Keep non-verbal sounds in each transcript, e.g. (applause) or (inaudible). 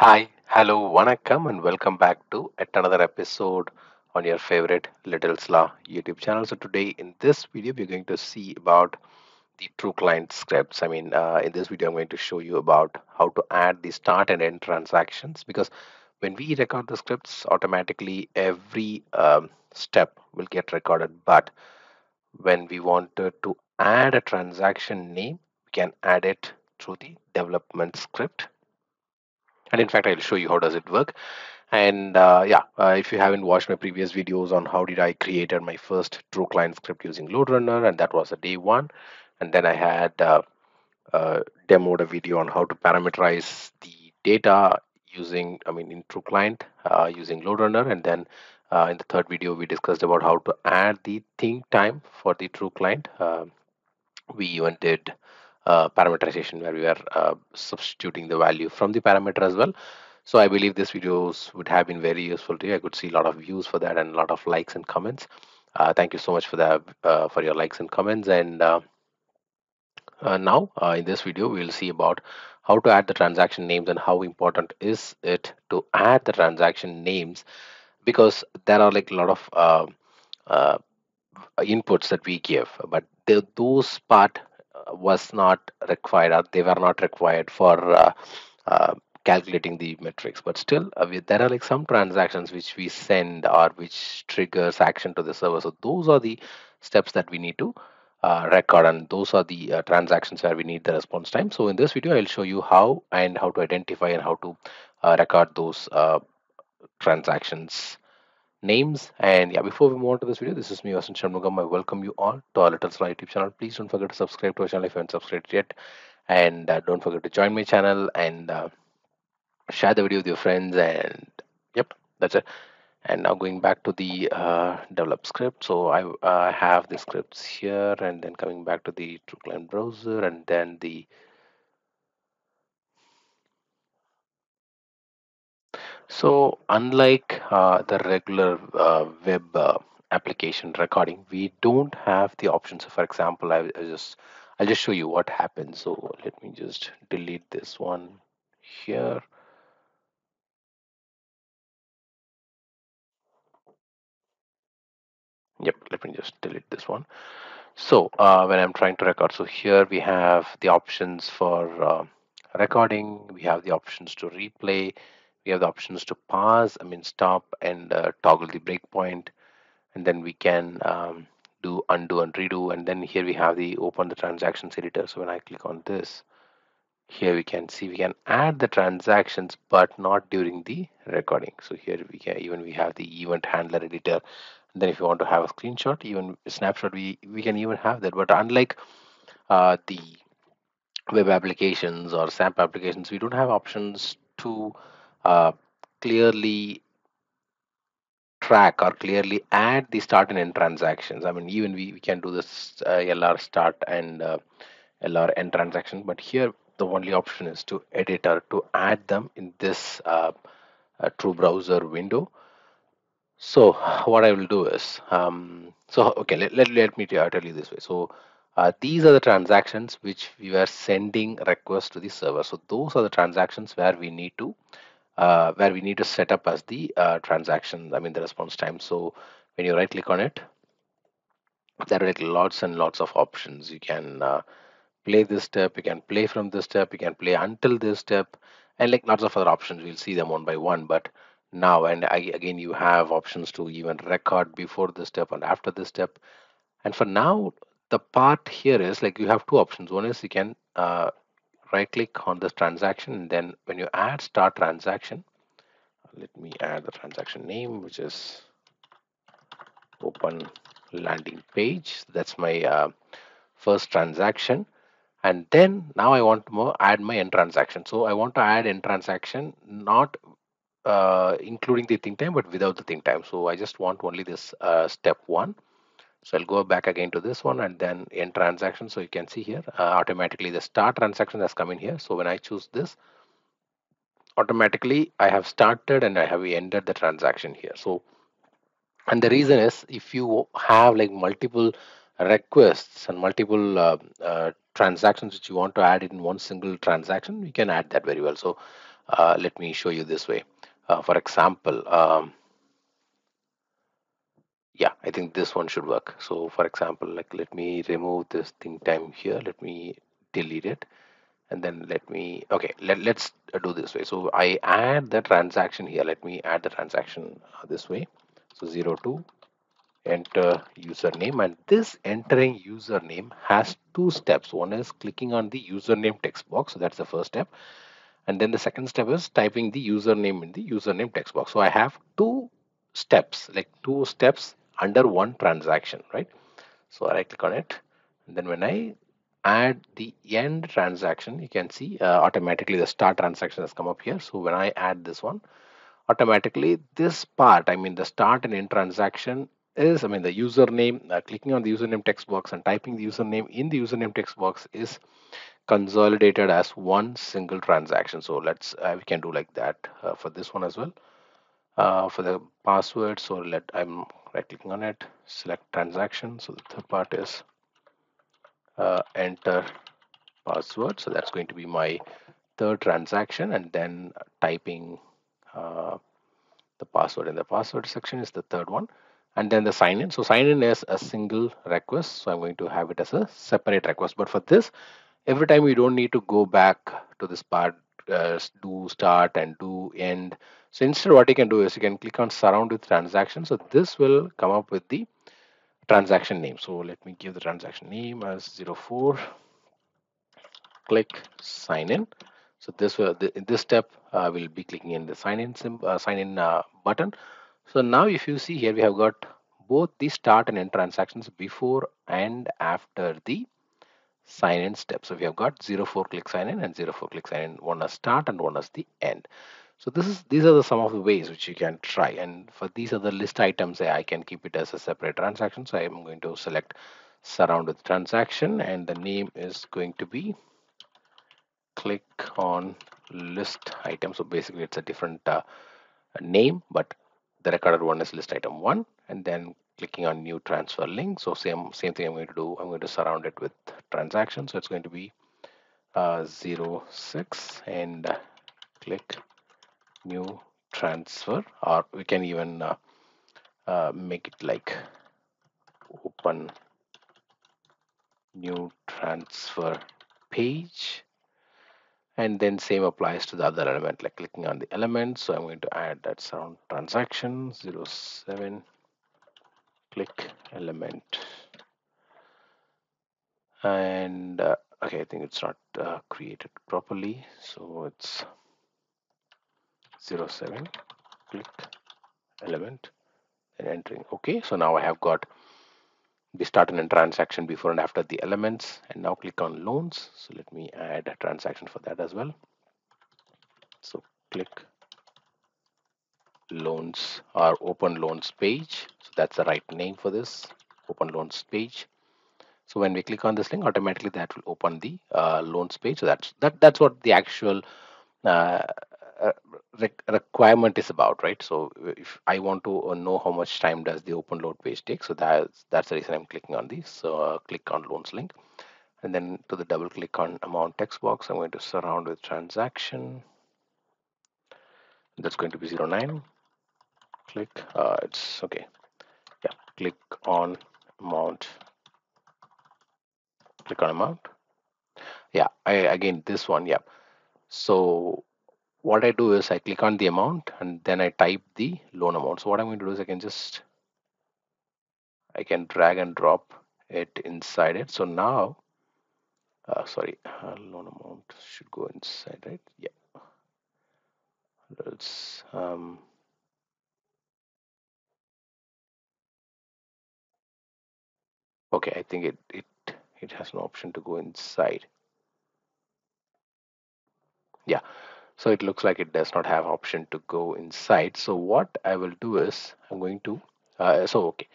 Hi, hello, vanakkam, and welcome back to yet another episode on your favorite Littles Law YouTube channel. So today, in this video, we're going to see about the True Client scripts. I mean, uh, in this video, I'm going to show you about how to add the start and end transactions because when we record the scripts, automatically every um, step will get recorded. But when we wanted to add a transaction name, we can add it through the development script and in fact i'll show you how does it work. And uh, yeah uh, if you haven't watched my previous videos on how did i created my first true client script using loadrunner and that was a day one. And then i had uh, uh, demoed a video on how to parameterize the data using i mean in true client uh, using loadrunner. And then uh, in the third video we discussed about how to add the think time for the true client. Uh, we even did uh, parameterization where we are uh, substituting the value from the parameter as well. So I believe this videos would have been very useful to you. I could see a lot of views for that and a lot of likes and comments. Uh, thank you so much for that uh, for your likes and comments. And uh, now in this video, we'll see about how to add the transaction names and how important is it to add the transaction names because there are like a lot of inputs that we give, but the, those part was not required or they were not required for uh, uh, calculating the metrics. But still uh, we, there are like some transactions which we send or which triggers action to the server. So those are the steps that we need to uh, record and those are the uh, transactions where we need the response time. So in this video i'll show you how and how to identify and how to uh, record those transactions names. And yeah, before we move on to this video, this is me, Vasan Shanmugam. I welcome you all to our Littles Law YouTube channel. Please don't forget to subscribe to our channel if you haven't subscribed yet. And uh, don't forget to join my channel and uh, share the video with your friends. And yep, that's it. And now going back to the uh, develop script. So I uh, have the scripts here and then coming back to the TrueClient browser and then the So unlike uh, the regular uh, web uh, application recording, we don't have the option. So for example, I, I just I'll just show you what happens. So let me just delete this one here. Yep, let me just delete this one. So uh, when I'm trying to record, so here we have the options for uh, recording. We have the options to replay we have the options to pause, I mean stop and uh, toggle the breakpoint. And then we can um, do undo and redo. And then here we have the open the transactions editor. So when I click on this here we can see we can add the transactions but not during the recording. So here we can even we have the event handler editor. And then if you want to have a screenshot even a snapshot we we can even have that. But unlike uh, the web applications or SAP applications we don't have options to uh, clearly track or clearly add the start and end transactions. I mean, even we, we can do this uh, LR start and uh, LR end transaction, but here the only option is to edit or to add them in this uh, uh true browser window. So what I will do is, um, so okay, let, let, let me tell you this way. So uh, these are the transactions which we were sending requests to the server. So those are the transactions where we need to uh, where we need to set up as the uh, transaction, I mean the response time. So when you right click on it, there are like lots and lots of options. You can uh, play this step, you can play from this step, you can play until this step, and like lots of other options. We'll see them one by one. But now, and I, again, you have options to even record before this step and after this step. And for now, the part here is like you have two options. One is you can uh, right click on this transaction and then when you add start transaction let me add the transaction name which is open landing page. That's my uh, first transaction. And then now I want to add my end transaction. So I want to add end transaction not uh, including the think time but without the think time. So I just want only this uh, step one so I'll go back again to this one and then end transaction. So you can see here uh, automatically the start transaction has come in here. So when I choose this, automatically I have started and I have ended the transaction here. So and the reason is if you have like multiple requests and multiple uh, uh, transactions which you want to add in one single transaction, you can add that very well. So uh, let me show you this way uh, for example um, yeah i think this one should work. So for example like let me remove this think time here. Let me delete it. And then let me okay let, let's do this way. So i add the transaction here. Let me add the transaction uh, this way. So 02 enter username. And this entering username has two steps. One is clicking on the username text box. So that's the first step. And then the second step is typing the username in the username text box. So i have two steps like two steps under one transaction right? So i click on it. And then when i add the end transaction you can see uh, automatically the start transaction has come up here. So when i add this one automatically this part i mean the start and end transaction is i mean the username uh, clicking on the username text box and typing the username in the username text box is consolidated as one single transaction. So let's uh, we can do like that uh, for this one as well. Uh, for the password so let i'm right clicking on it select transaction so the third part is uh, enter password. So that's going to be my third transaction and then typing uh, the password in the password section is the third one and then the sign in so sign in is a single request so i'm going to have it as a separate request. But for this every time we don't need to go back to this part uh, do start and do end so instead what you can do is you can click on surround with transaction. So this will come up with the transaction name. So let me give the transaction name as 04 click sign in. So this will in this step uh, we'll be clicking in the sign in uh, sign in uh, button. So now if you see here we have got both the start and end transactions before and after the sign in step. So we have got 04 click sign in and 04 click sign in, one as start and one as the end. So this is these are the some of the ways which you can try. And for these other list items, I can keep it as a separate transaction. So I'm going to select surround with transaction and the name is going to be click on list item. So basically it's a different uh, name, but the recorded one is list item one and then clicking on new transfer link. So same same thing I'm going to do. I'm going to surround it with transaction. So it's going to be uh, 06 and click new transfer or we can even uh, uh, make it like open new transfer page. And then same applies to the other element like clicking on the element. So i'm going to add that sound transaction 07 click element. And uh, okay i think it's not uh, created properly. So it's 07 click element and entering. Okay so now i have got the start and transaction before and after the elements and now click on loans. So let me add a transaction for that as well. So click loans or open loans page. So that's the right name for this open loans page. So when we click on this link automatically that will open the uh, loans page. So that's that that's what the actual uh, uh requirement is about right? So if i want to uh, know how much time does the open load page take so that's that's the reason i'm clicking on this so uh, click on loans link. And then to the double click on amount text box i'm going to surround with transaction. That's going to be 09 click uh, it's okay. Yeah click on amount. Click on amount. Yeah I, again this one yeah. So what I do is I click on the amount and then I type the loan amount. So what I'm going to do is I can just I can drag and drop it inside it. So now uh, sorry uh, loan amount should go inside right? Yeah. Let's um, okay I think it it it has an option to go inside. Yeah so it looks like it does not have option to go inside. So what I will do is I'm going to uh, so okay.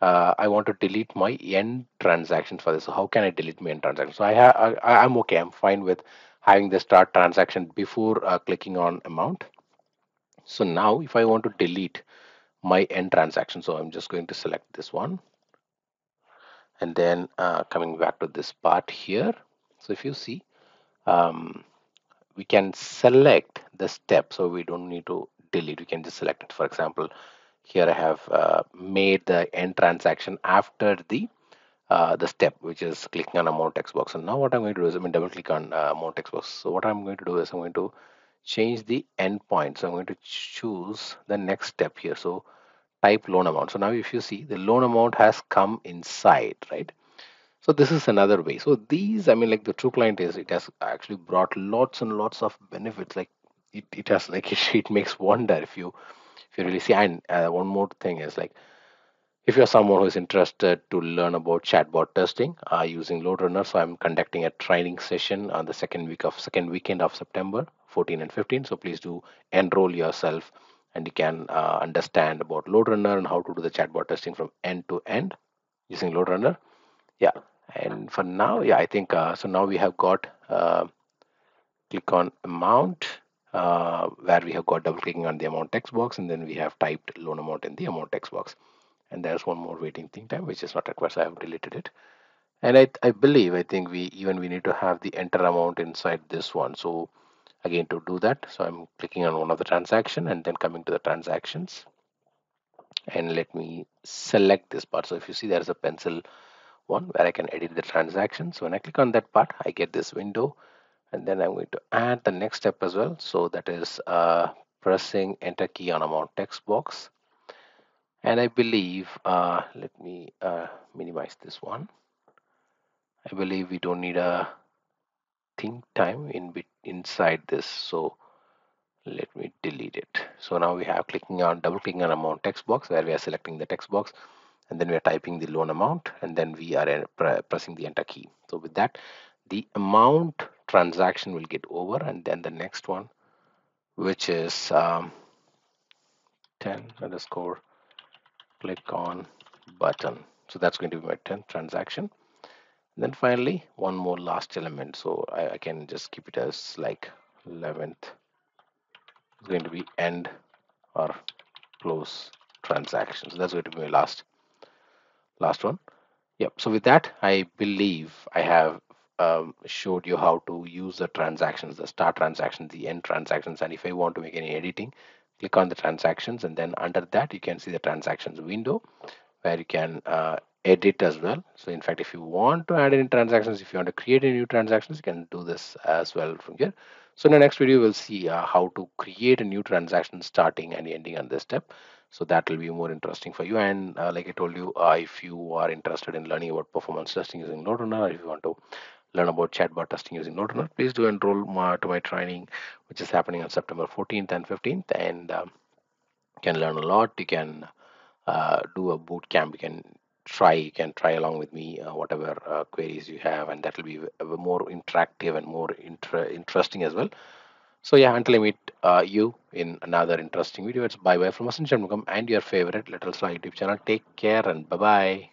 Uh, I want to delete my end transaction for this. So how can I delete my end transaction? So I, ha- I I'm okay. I'm fine with having the start transaction before uh, clicking on amount. So now if I want to delete my end transaction so I'm just going to select this one. And then uh, coming back to this part here. So if you see um, we can select the step so we don't need to delete. We can just select it. For example here I have uh, made the end transaction after the uh, the step which is clicking on amount text box. And now what I'm going to do is I'm going to double click on uh, amount text box. So what I'm going to do is I'm going to change the endpoint so I'm going to choose the next step here. So type loan amount. So now if you see the loan amount has come inside right so this is another way so these i mean like the true client is it has actually brought lots and lots of benefits like it, it has like (laughs) it, it makes wonder if you if you really see and uh, one more thing is like if you're someone who is interested to learn about chatbot testing uh, using LoadRunner, so I'm conducting a training session on the second week of second weekend of September, 14 and 15. So please do enroll yourself, and you can uh, understand about LoadRunner and how to do the chatbot testing from end to end using LoadRunner. Yeah, and for now yeah i think uh, so now we have got uh, click on amount uh, where we have got double clicking on the amount text box and then we have typed loan amount in the amount text box. And there's one more waiting think time which is not required so i have deleted it. And I, I believe i think we even we need to have the enter amount inside this one. So again to do that so i'm clicking on one of the transaction and then coming to the transactions. And let me select this part. So if you see there's a pencil one where I can edit the transaction. So when I click on that part, I get this window and then I'm going to add the next step as well. So that is uh, pressing enter key on amount text box. And I believe, uh, let me uh, minimize this one. I believe we don't need a think time in inside this. So let me delete it. So now we have clicking on double clicking on amount text box where we are selecting the text box and then we are typing the loan amount and then we are pressing the enter key. So with that the amount transaction will get over and then the next one which is um, 10 underscore click on button. So that's going to be my 10th transaction. And then finally one more last element. So I, I can just keep it as like 11th it's going to be end or close transaction. So that's going to be my last last one. Yep. So with that i believe i have um, showed you how to use the transactions the start transactions the end transactions and if i want to make any editing click on the transactions and then under that you can see the transactions window where you can uh, edit as well. So in fact if you want to add any transactions if you want to create any new transactions you can do this as well from here. So in the next video we'll see uh, how to create a new transaction starting and ending on this step so that will be more interesting for you. And uh, like i told you uh, if you are interested in learning about performance testing using LoadRunner or if you want to learn about chatbot testing using LoadRunner please do enroll my, to my training which is happening on september 14th and 15th and um, you can learn a lot. You can uh, do a boot camp. You can try you can try along with me uh, whatever uh, queries you have. And that will be more interactive and more inter- interesting as well so yeah, until I meet uh, you in another interesting video, it's bye bye from Vasan Shanmugam and your favorite Littles Law YouTube channel. Take care and bye bye.